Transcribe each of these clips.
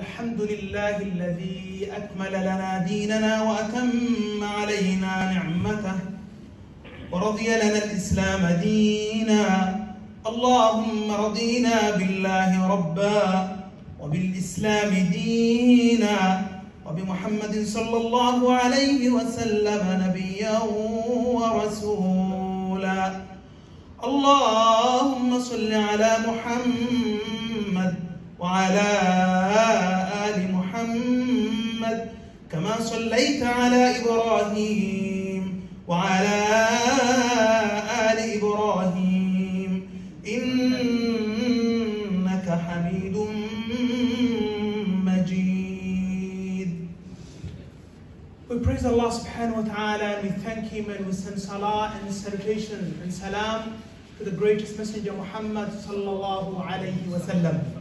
الحمد لله الذي أكمل لنا ديننا وأتم علينا نعمته ورضي لنا الإسلام دينا. اللهم رضينا بالله ربا وبالإسلام دينا وبمحمد صلى الله عليه وسلم نبيا ورسولا. اللهم صل على محمد وعلى آل محمد كما صليت على إبراهيم وعلى آل إبراهيم إنك حميد مجيد We praise Allah subhanahu wa ta'ala and we thank Him and we send salah and salutation and salam to the greatest messenger Muhammad sallallahu alayhi wa sallam.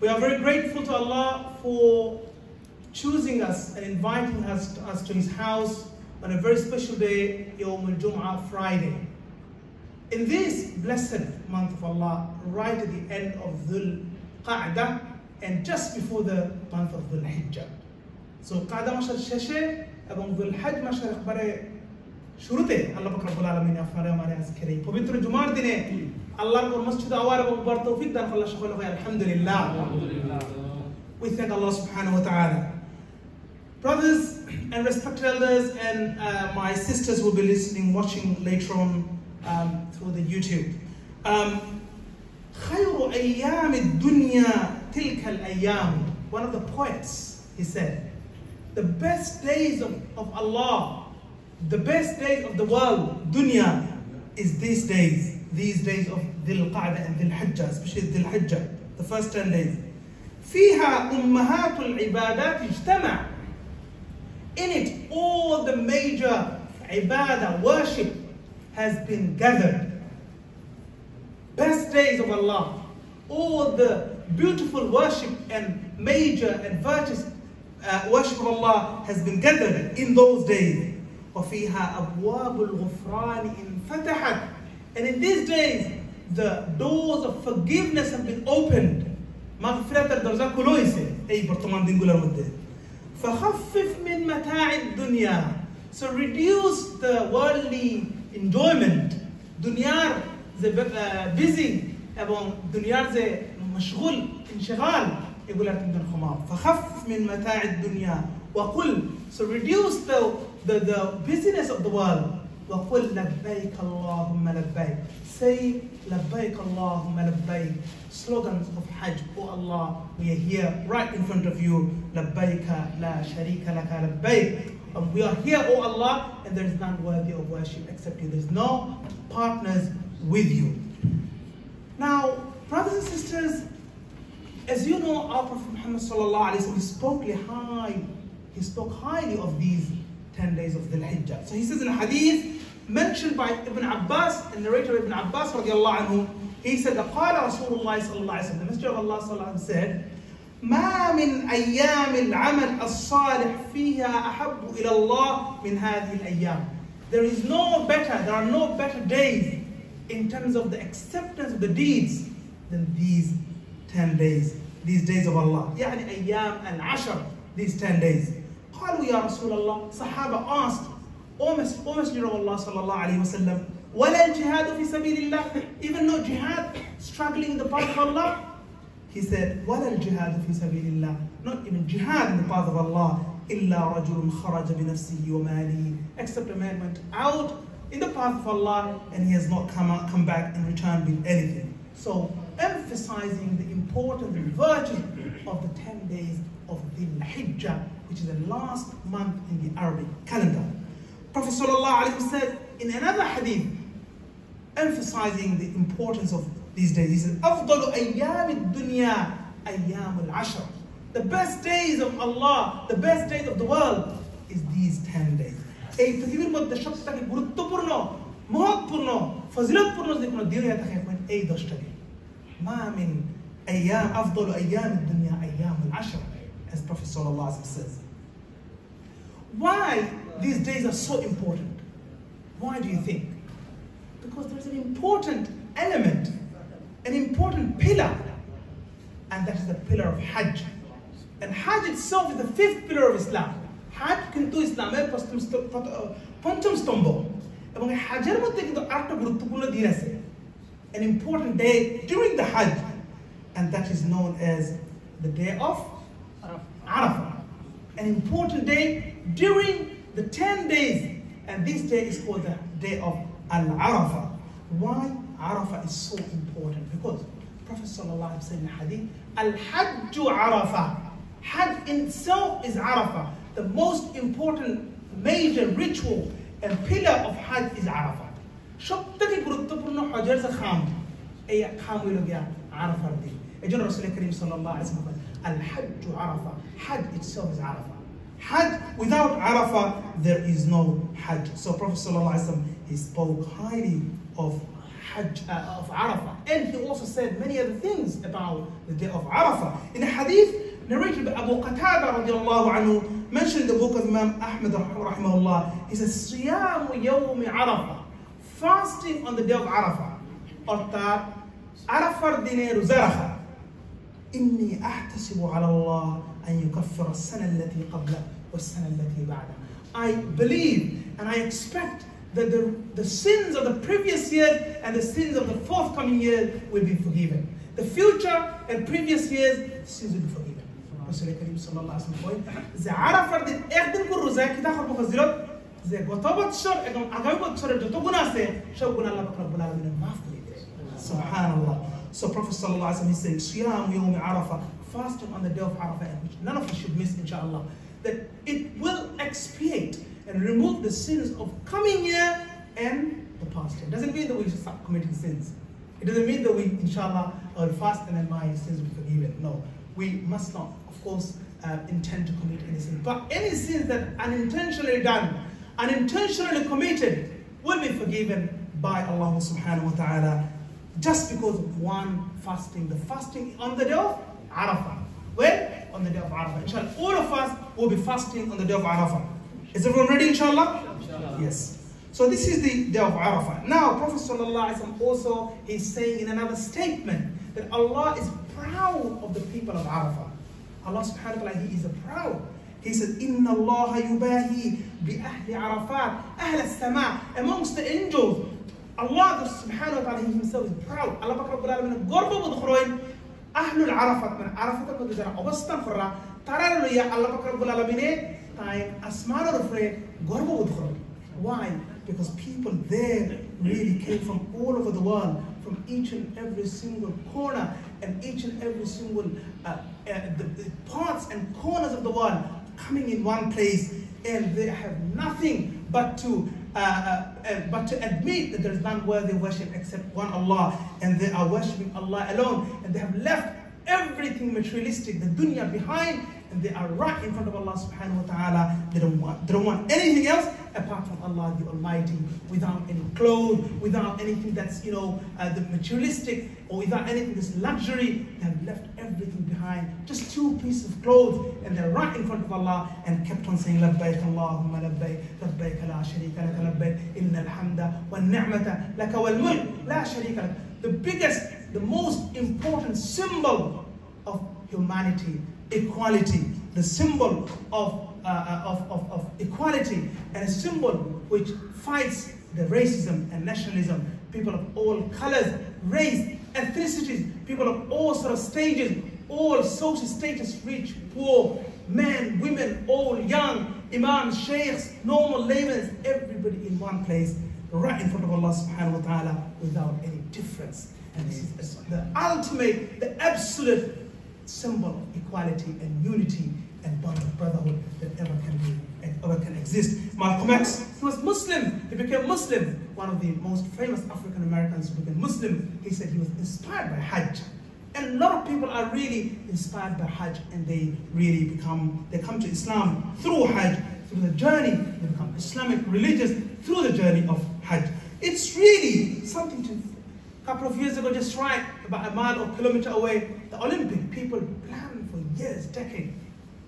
We are very grateful to Allah for choosing us and inviting us to, us to His house on a very special day, Yawm al-Jum'ah, Friday. In this blessed month of Allah, right at the end of Dhul Qa'dah and just before the month of Dhul Hijjah. So Qa'dah মাসের শেষে এবং Dhul Hajj মাসের একবারে শুরুতে আল্লাহ পাক রব্বুল আলামিন আপনারা আমার আজকের এই পবিত্র জুমার দিনে আল্লাহর পর মসজিদে আওয়ার এবং বার তৌফিক দান করলে সকলে হয় আলহামদুলিল্লাহ We thank Allah subhanahu wa ta'ala. Brothers and respected elders and uh, my sisters will be listening, watching later on um, through the YouTube. Um, خير أيام الدنيا تلك الأيام. One of the poets, he said, the best days of, of Allah, the best days of the world, dunya, is these days, these days of Dhul Qa'dah and Dhul Hijjah, especially Dhul Hijjah, the first 10 days. فيها أمهات العبادات اجتمع. In it, all the major ibadah, worship, has been gathered. Best days of Allah, all the beautiful worship and major and virtuous uh, worship of Allah has been gathered in those days. وفيها أبواب الغفران انفتحت. And in these days, the doors of forgiveness have been opened. مغفرة الدرجة كلويسة. أي برطمان دينجولا مدة فخفف من متاع الدنيا. So reduce the worldly enjoyment. دنيار زي busy. এবং دنيار زي مشغول انشغال. يقول لك من الخمار فخفف من متاع الدنيا. وقل so reduce the, the, the busyness of the world وقل لبيك اللهم لبيك say لبيك اللهم لبيك slogans of Hajj oh Allah we are here right in front of you لبيك لا شريك لك لبيك and we are here oh Allah and there is none worthy of worship except you there's no partners with you now brothers and sisters as you know our Prophet Muhammad sallallahu alaihi wasallam spoke high he spoke highly of these 10 days of the Hijjah so he says in a hadith mentioned by Ibn Abbas, the narrator Ibn Abbas radiallahu anhu, he said, قال رسول الله صلى الله عليه وسلم, the Messenger of Allah صلى الله عليه وسلم said, ما من أيام العمل الصالح فيها أحب إلى الله من هذه الأيام. There is no better, there are no better days in terms of the acceptance of the deeds than these 10 days, these days of Allah. يعني أيام العشر, these 10 days. قالوا يا رسول الله, Sahaba asked, O Messenger of Allah sallallahu alayhi wasallam, وَلَا الْجِهَادُ فِي سَبِيلِ اللَّهِ Even no jihad, struggling in the path of Allah? He said, وَلَا الْجِهَادُ فِي سَبِيلِ اللَّهِ Not even jihad in the path of Allah, إِلَّا رَجُلٌ خَرَجَ بِنَفْسِهِ وَمَالِهِ Except a man went out in the path of Allah and he has not come, out, come back and returned with anything. So, emphasizing the importance and virtue of the 10 days of the Hijjah, which is the last month in the Arabic calendar. Prophet ﷺ said in another hadith, emphasizing the importance of these days, he said, أفضل أيام الدنيا أيام العشر. The best days of Allah, the best days of the world is these 10 days. এই পৃথিবীর মধ্যে সবথেকে গুরুত্বপূর্ণ মহৎপূর্ণ ফজিলতপূর্ণ যে কোনো দিন হয়ে থাকে এই দশটাকে মা মিন أيام أفضل أيام الدنيا أيام العشر as Prophet ﷺ says. Why these days are so important? Why do you think? Because there's an important element, an important pillar, and that is the pillar of Hajj. And Hajj itself is the fifth pillar of Islam. Hajj কিন্তু ইসলামের পঞ্চম স্তম্ভ এবং এই হাজের মধ্যে কিন্তু আরেকটা গুরুত্বপূর্ণ দিন আছে an important day during the Hajj and that is known as the day of Arafah. An important day during the 10 days and this day is called the day of Al-Arafah. Why Arafah is so important? Because Prophet Sallallahu Alaihi Wasallam in the hadith, Al-Hajj Arafah. Hajj in itself is Arafah. The most important major ritual and pillar of Hajj is Arafah. সবথেকে গুরুত্বপূর্ণ হজের যে খাম এই খাম হইল গিয়া আরাফার দিন এই জন্য রসুল করিম সাল্লাহ আলাইহি Al-Hajju Arafah. Hajj itself is Arafah. Hajj, without Arafah, there is no Hajj. So Prophet ﷺ, he spoke highly of Hajj, uh, of Arafah. And he also said many other things about the day of Arafah. In a hadith narrated by Abu Qatada radiallahu anhu, mentioned in the book of Imam Ahmad rahimahullah, he says, Siyam yawmi Arafah, fasting on the day of Arafah, or that Arafah dine ruzaraha, إني أحتسب على الله أن يكفر السنة التي قبله والسنة التي بعده I believe and I expect that the, the sins of the previous year and the sins of the forthcoming year will be forgiven. The future and previous years, sins will be forgiven. رسول الكريم صلى الله عليه وسلم কয় যে আরাফার দিন একদিন করে রোজা কি তা করবো ফজিলত যে গত বছর এবং আগামী বছরের যত গুণ আছে সব গুণ আল্লাহ রাব্বুল আলামিন মাফ করে দেয় সুবহানাল্লাহ so prophet sallallahu he said siyam yawm arafah fasting on the day of arafah which none of us should miss inshallah that it will expiate and remove the sins of coming year and the past year. Doesn't mean that we should stop committing sins. It doesn't mean that we inshallah will fast and then sins will be forgiven. No. We must not of course uh, intend to commit any sin. But any sins that unintentionally done unintentionally committed will be forgiven by Allah subhanahu wa ta'ala just because of one fasting. The fasting on the day of Arafah. When? On the day of Arafah. Inshallah, all of us will be fasting on the day of Arafah. Is everyone ready, inshallah? Yes. So this is the day of Arafah. Now, Prophet Wasallam also is saying in another statement that Allah is proud of the people of Arafah. Allah subhanahu wa ta'ala, He is proud. He said, Inna Allah yubahi bi ahli Arafat, ahl al-sama, amongst the angels. Allah subhanahu wa ta'ala, He Himself is proud. Allah Rabbul Alamin, গর্ব বোধ করেন আহলুল আরাফাত মানে আরাফাতের মধ্যে যারা অবস্থান করা তারা লইয়া আল্লাহ পাক রব্বুল আলামিনে তাই আসমানের উপরে গর্ব বোধ করেন why because people there really came from all over the world from each and every single corner and each and every single uh, uh, the, the parts and corners of the world coming in one place and they have nothing but to uh, uh, but to admit that there is none worthy of worship except one Allah and they are worshipping Allah alone and they have left everything materialistic, the dunya behind, and they are right in front of Allah subhanahu wa ta'ala. They don't want they don't want anything else apart from Allah the Almighty, without any clothes, without anything that's you know uh, the materialistic, or without anything that's luxury. They have left everything behind, just two pieces of clothes, and they're right in front of Allah and kept on saying labbaik, labbaik la sharika lak labbaik, inna al-hamda wa ni'mata laka wal mulk la sharika lak. The biggest the most important symbol of humanity, equality, the symbol of, uh, of, of, of, equality, and a symbol which fights the racism and nationalism. People of all colors, race, ethnicities, people of all sort of stages, all social status, rich, poor, men, women, all young, imams, sheikhs, normal laymen, everybody in one place, right in front of Allah subhanahu wa ta'ala without any difference. And this is the ultimate, the absolute symbol of equality and unity and bond of brotherhood that ever can be, ever can exist. Malcolm X, he was Muslim. He became Muslim. One of the most famous African Americans who became Muslim. He said he was inspired by Hajj. And a lot of people are really inspired by Hajj and they really become, they come to Islam through Hajj, through the journey, they become Islamic religious through the journey of Hajj. It's really something to a couple of years ago, just right about a mile or kilometer away, the Olympic people planned for years, decades,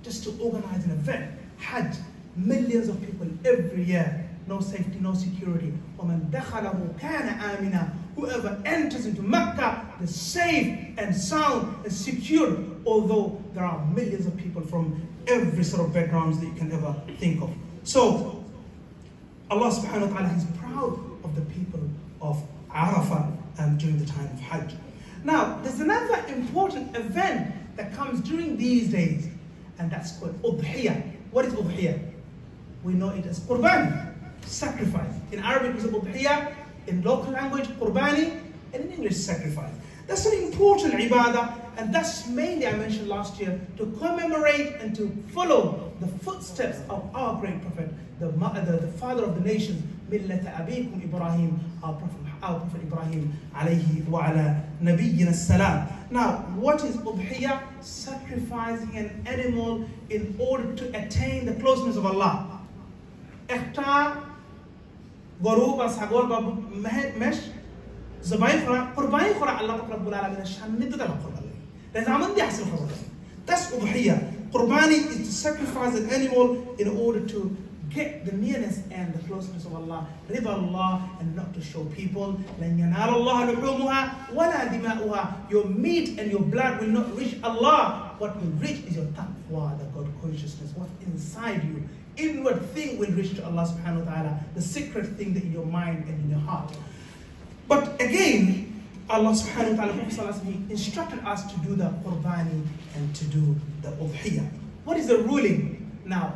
just to organize an event. Had millions of people every year, no safety, no security. وَمَنْ دَخَلَهُ كَانَ آمِنًا Whoever enters into Mecca is safe and sound and secure. although there are millions of people from every sort of backgrounds that you can ever think of. So, Allah subhanahu wa ta'ala is proud of the people of Arafah um, during the time of Hajj. Now, there's another important event that comes during these days, and that's called Udhiyah. What is Udhiyah? We know it as Qurban, sacrifice. In Arabic, it's Udhiyah, in local language, Qurbani, and in English, sacrifice. That's an important ibadah, and that's mainly, I mentioned last year, to commemorate and to follow the footsteps of our great prophet, the, the, the father of the nations, ملة أبيكم إبراهيم, our prophet, our prophet Ibrahim, عليه وعلى نبينا السلام. Now, what is udhiyah? Sacrificing an animal in order to attain the closeness of Allah. একটা গরু বা ছাগল বা মেষ জবাই করা কোরবানি করা আল্লাহ রাব্বুল আলামিনের সান্নিধ্যতা লাভ করবার লাগে রেজামন্দি হাসিল করবার লাগে that's udhiyah qurbani is to sacrifice an animal in order to get the nearness and the closeness of Allah, rib Allah, and not to show people. Your meat and your blood will not reach Allah. What will reach is your taqwa, the God consciousness, what's inside you. Inward thing will reach to Allah subhanahu wa ta'ala, the secret thing that in your mind and in your heart. But again, Allah subhanahu wa ta'ala instructed us to do the qurbani and to do the udhiyah. What is the ruling now?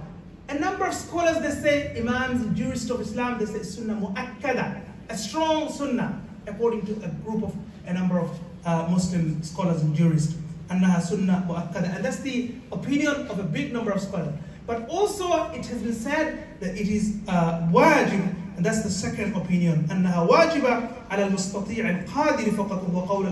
a number of scholars, they say, imams, jurists of Islam, they say sunnah mu'akkada, a strong sunnah, according to a group of, a number of uh, Muslim scholars and jurists. Annaha sunnah mu'akkada. And that's the opinion of a big number of scholars. But also, it has been said that it is uh, wajib and that's the second opinion أنها واجبة على المستطيع القادر فقط هو قول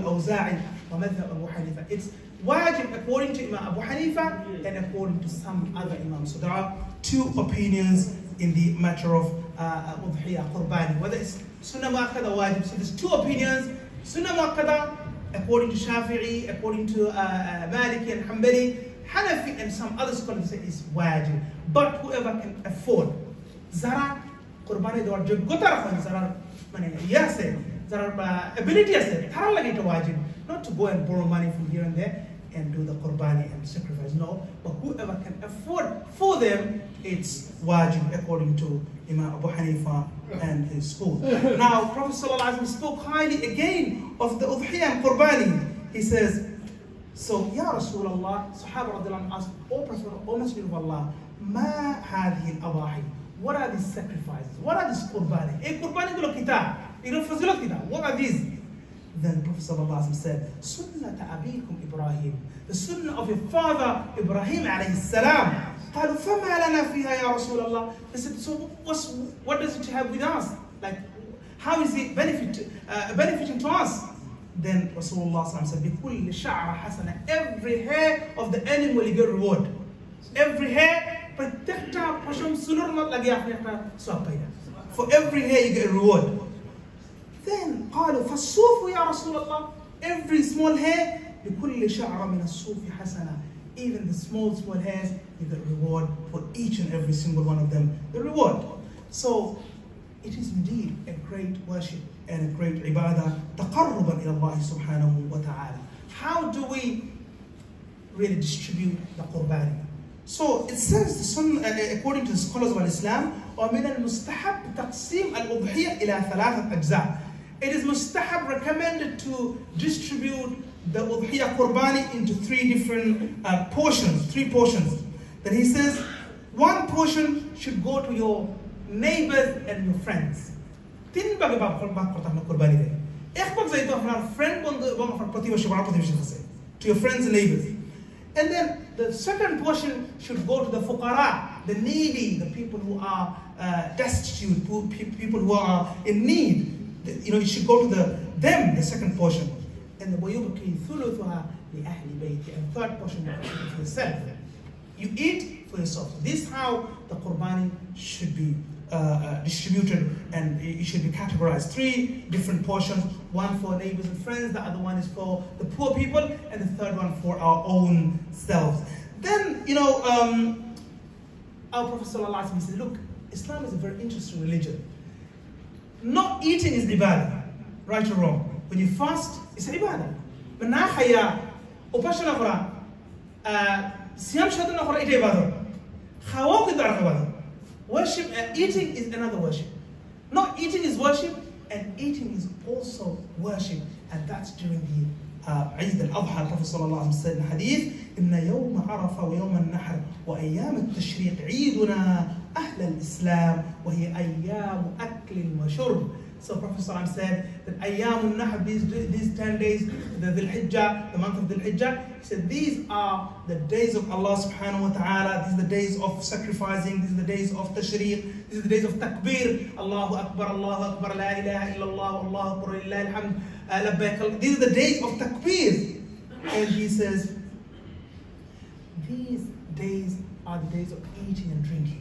It's wajib according to Imam Abu Hanifa and according to some other Imam. So there are two opinions in the matter of uh, uh udhiyah, whether it's sunnah muakkada or wajib. So there's two opinions, sunnah muakkada according to Shafi'i, according to uh, uh Maliki and Hanbali, Hanafi and some other scholars say it's wajib. But whoever can afford, zarar, qurbani, there are jogotar, zarar, মানে ইয়ে আছে যারা ability It's তারা লাগে এটা not to go and borrow money from here and there and do the qurbani and sacrifice. No, but whoever can afford for them, it's wajib according to Imam Abu Hanifa and his school. now, Prophet ﷺ spoke highly again of the udhiyah and qurbani. He says, so, Ya Rasulullah, Sahaba radiallahu asked, O Prophet, O Messenger of Allah, Ma hadhi al What are these sacrifices? What are these qurbani? A qurbani kitab. What are these? Then Prophet ﷺ said, Sunnat abikum Ibrahim, the sunnah of your father Ibrahim alayhi salam. They said, so what's, what does it have with us? Like, how is it benefit, uh, benefiting to us? Then Rasulullah said, بِكُلِّ شَعْرَ حَسَنَ Every hair of the animal you get reward. Every hair, For every hair you get reward. then قالوا فالصوف يا رسول الله every small hair لكل شعرة من الصوف حسنة even the small small hairs you get reward for each and every single one of them the reward so it is indeed a great worship and a great ibadah تقربا إلى الله سبحانه وتعالى how do we really distribute the qurban so it says the sun, uh, according to the scholars of Islam, ومن المستحب تقسيم الأضحية إلى ثلاثة أجزاء. It is mustahab recommended to distribute the udhiyah qurbani into three different uh, portions, three portions. Then he says, one portion should go to your neighbors and your friends. তিন ভাগে ভাগ করতে আপনার কোরবানি দেয় এক ভাগ যাইতো আপনার ফ্রেন্ড বন্ধু এবং আপনার প্রতিবেশী বড় প্রতিবেশী আছে to your friends and neighbors and then the second portion should go to the fuqara, the needy, the people who are uh, destitute, people who are in need. You know, it should go to the them, the second portion. And the وَيُبْكِي ثُلُثُهَا لِأَهْلِ بَيْتِ And third portion for yourself. You eat for yourself. This is how the qurbani should be uh, uh, distributed and it should be categorized. Three different portions, one for neighbors and friends, the other one is for the poor people, and the third one for our own selves. Then, you know, um, our Prophet ﷺ said, look, Islam is a very interesting religion. Not eating is ibadah, right or wrong. When you fast, it's ibadah. But now, Siam shadu na khora ite ibadah. Khawaq idar ibadah. Worship and eating is another worship. Not eating is worship, and eating is also worship, and that's during the عيد الأضحى الرسول صلى الله عليه وسلم said in hadith إن يوم عرفة ويوم النحر وأيام التشريق عيدنا أهل الإسلام وهي أيام أكل وشرب So Prophet ﷺ said that Ayyam al these, these 10 days, the Dhul Hijjah, the month of Dhul Hijjah, he said these are the days of Allah subhanahu wa ta'ala, these are the days of sacrificing, these are the days of tashriq, these are the days of takbir, Allahu Akbar, Allahu Akbar, La ilaha illallah, Allahu Akbar, Lillahi alhamd, labbaik. These are the days of takbir. And he says, these days are the days of eating and drinking.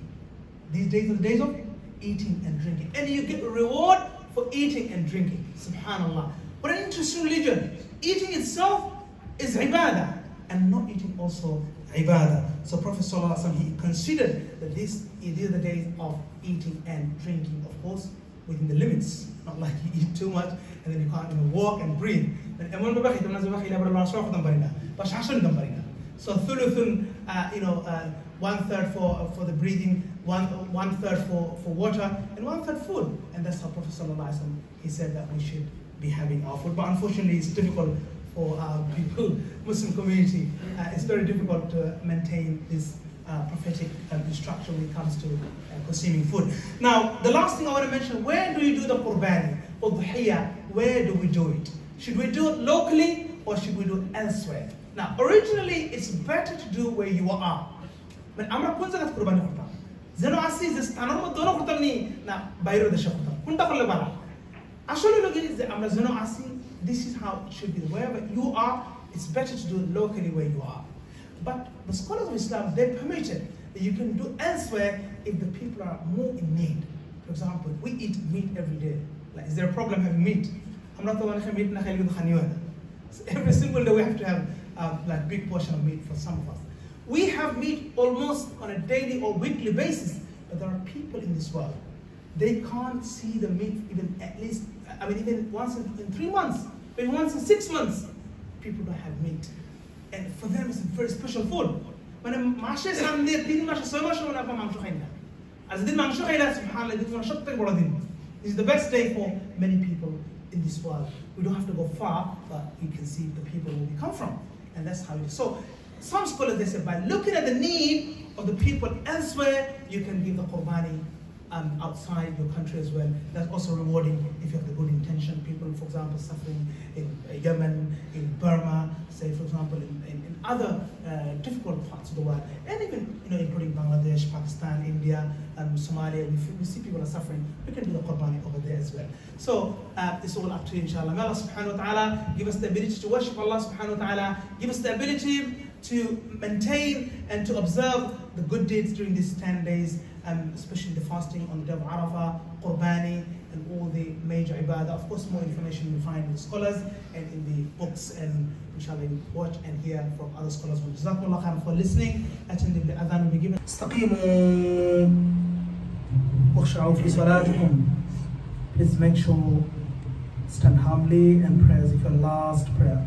These days are the days of eating and drinking. And you get a reward for eating and drinking. Subhanallah. What an interesting religion. Eating itself is ibadah, and not eating also ibadah. So Prophet ﷺ, he considered that this, are the days of eating and drinking, of course, within the limits. Not like you eat too much and then you can't even walk and breathe. So thuluthun, uh, you know, uh, one third for, for the breathing, one, one third for, for water, and one third food. And that's how Prophet ﷺ, he said that we should be having our food. But unfortunately, it's difficult for our people, Muslim community. Uh, it's very difficult to maintain this uh, prophetic um, instruction when it comes to uh, consuming food. Now, the last thing I want to mention, where do you do the qurbani or dhiyah? Where do we do it? Should we do it locally or should we do it elsewhere? Now, originally, it's better to do where you are. মানে আমরা কোন জায়গায় কোরবানি করতাম যেন আসি যে স্থানের মধ্যে করতাম নি না বাইরের দেশে করতাম কোনটা করলে ভালো আসলে লোক যে আমরা যেন আসি this is how it should be wherever you are it's better to do it locally where you are but the scholars of Islam they permitted that you can do elsewhere if the people are more in need for example we eat meat every day like is there a problem having meat I'm not the one who meat every single day we have to have uh, like big portion of meat for some of us we have meat almost on a daily or weekly basis, but there are people in this world. They can't see the meat even at least, I mean, even once in, in three months, maybe once in six months, people don't have meat. And for them, it's a very special food. মানে মাসে সামনে তিন মাসে ছয় মাসে মনে আপনার মাংস খাই না আর যেদিন মাংস খাই না সুবহানাল্লাহ দিন সব থেকে বড় দিন This is the best day for many people in this world. We don't have to go far, but we can see the people where we come from. And that's how it is. So some scholars, they say, by looking at the need of the people elsewhere, you can give the qurbani um, outside your country as well. That's also rewarding if you have the good intention. People, for example, suffering in uh, Yemen, in Burma, say, for example, in, in, in other uh, difficult parts of the world, and even, you know, including Bangladesh, Pakistan, India, um, Somalia, we, we see people are suffering, we can do the qurbani over there as well. So uh, it's all up to you, inshallah. May Allah subhanahu wa ta'ala give us the ability to worship Allah subhanahu wa ta'ala, give us the ability to maintain and to observe the good deeds during these 10 days, um, especially the fasting on the day of Arafah, Qurbani, and all the major ibadah. Of course, more information you'll find with scholars and in the books, and inshallah, you watch and hear from other scholars. Thank Jazakumullah khair for listening. Attending the adhan will be given. Please make sure stand humbly and pray as if your last prayer.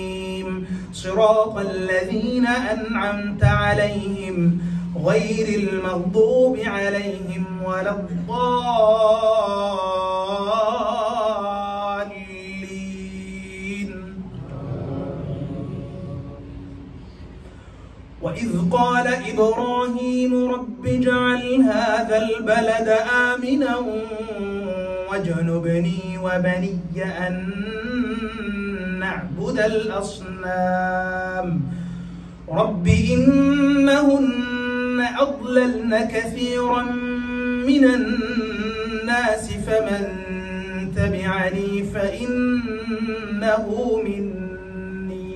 صراط الذين أنعمت عليهم غير المغضوب عليهم ولا الضالين. وإذ قال إبراهيم رب اجعل هذا البلد آمنا واجنبني وبني أن نعبد الأصنام. رب إنهن أضللن كثيرا من الناس فمن تبعني فإنه مني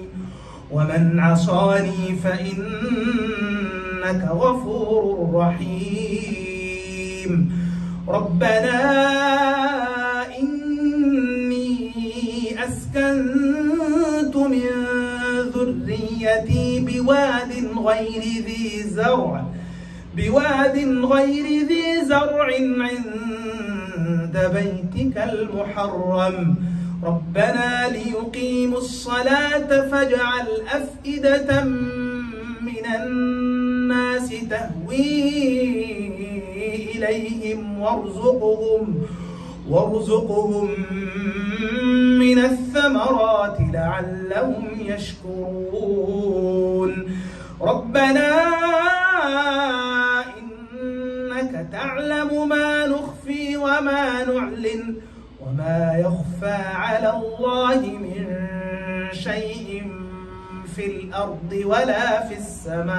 ومن عصاني فإنك غفور رحيم. ربنا بواد غير ذي زرع بواد غير ذي زرع عند بيتك المحرم. ربنا ليقيموا الصلاة فاجعل أفئدة من الناس تهوي إليهم وارزقهم وارزقهم من الثمرات لعلهم يشكرون ربنا إنك تعلم ما نخفي وما نعلن وما يخفى على الله من شيء في الأرض ولا في السماء.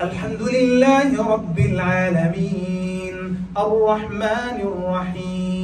الحمد لله رب العالمين الرحمن الرحيم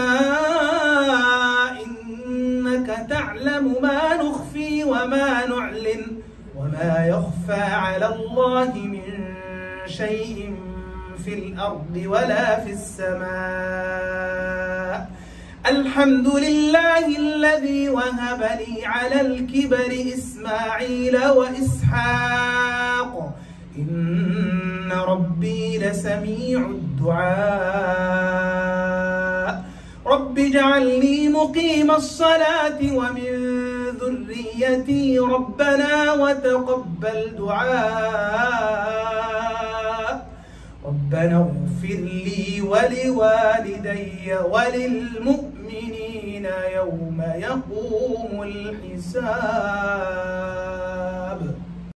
تعلم ما نخفي وما نعلن وما يخفى على الله من شيء في الأرض ولا في السماء. الحمد لله الذي وهب لي على الكبر إسماعيل وإسحاق. إن ربي لسميع الدعاء. رب اجعلني مقيم الصلاة ومن ذريتي ربنا وتقبل دعاء. ربنا اغفر لي ولوالدي وللمؤمنين يوم يقوم الحساب.